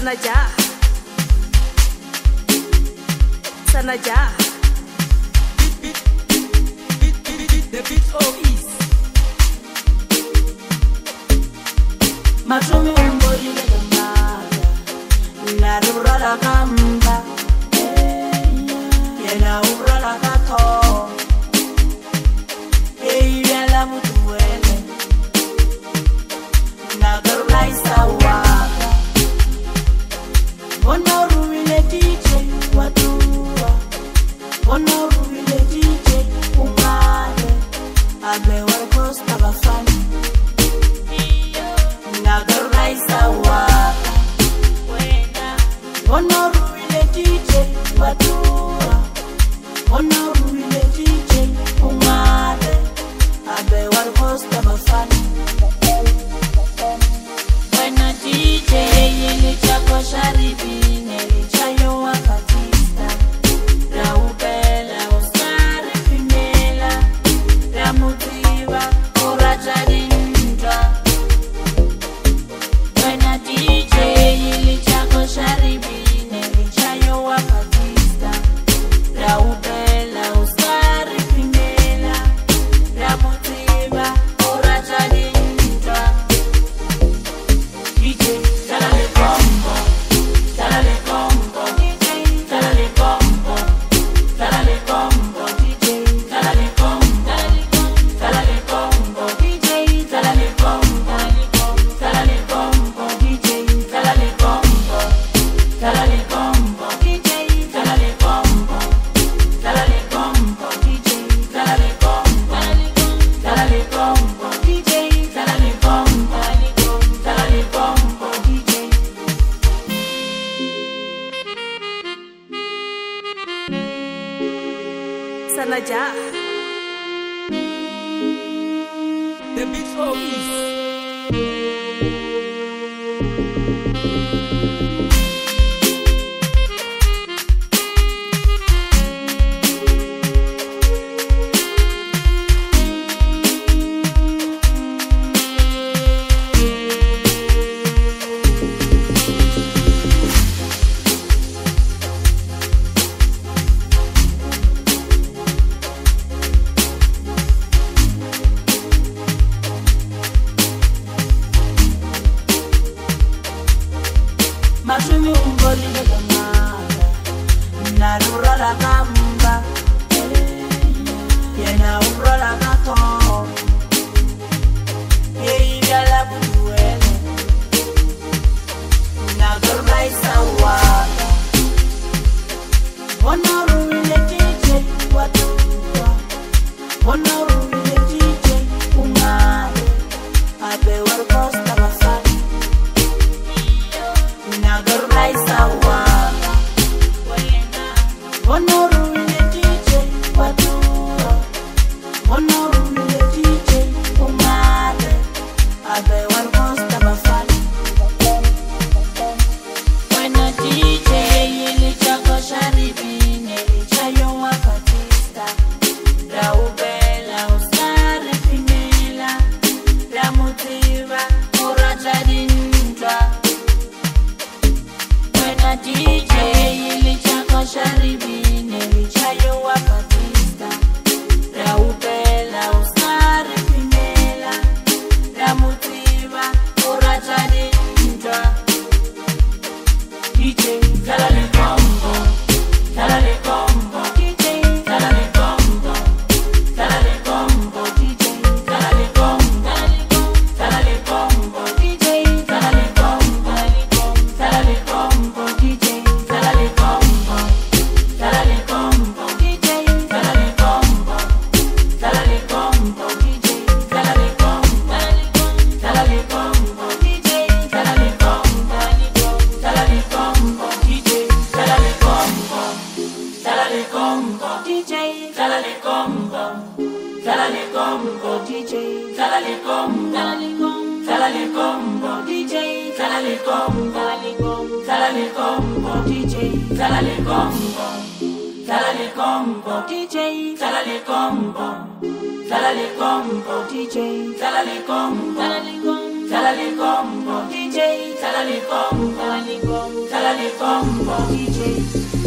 Sanaja Sanaja Beat beat beat beat beat the beat of ease Matumi mbori le gamada La rura la gamba Yela ura la gato Mr. Najah. The Beach Office. masimungolindegamara naruralakamba yanauralaka DJ, ili chako sharibi Salalikombo, Salalikombo, DJ, Salalikombo, Salalikombo, Salalikombo, DJ, Salalikombo, Salalikombo, DJ, Salalikombo, Salalikombo, DJ, Salalikombo, DJ, Salalikombo, Salalikombo. Salali combo, DJ, Salali combo, Salali combo, DJ.